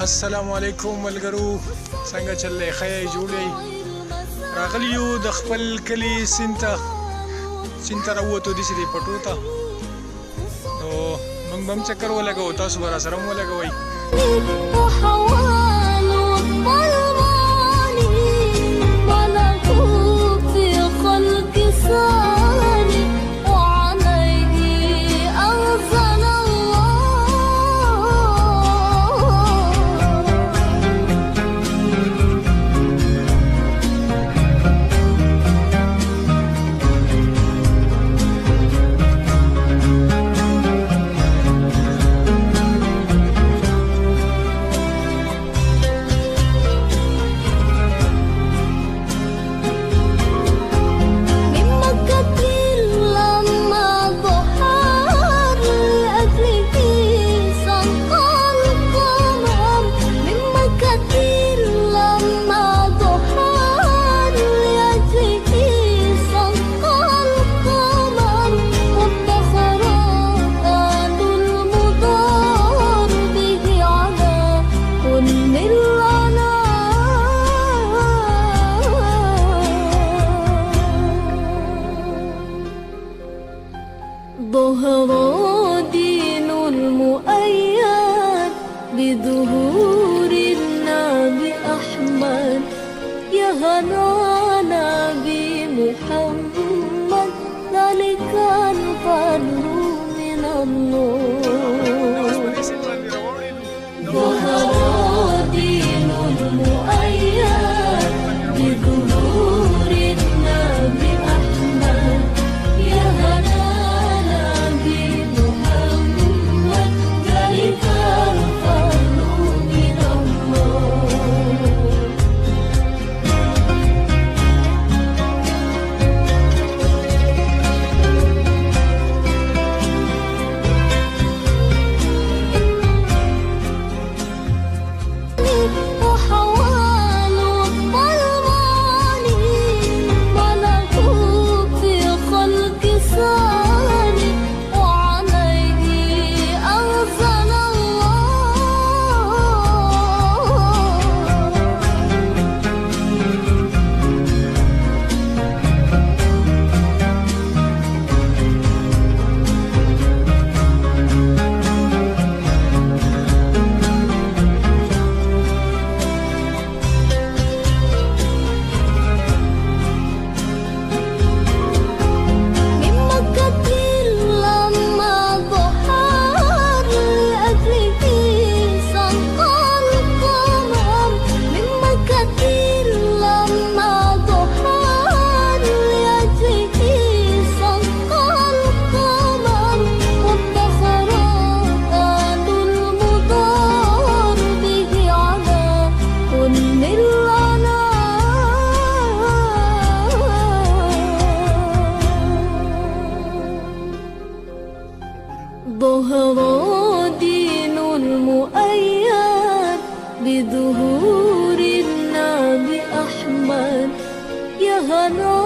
السلام علیکم ملګرو څنګه چلې خی جوړې راغلی یو د خپل کلی سینتا سینتا راوته د سې پټو ته نو موږ هم چکر ولګو تاسو به را سره مو لګوي Emmanuel. بظهور النعم أحمر يا هنو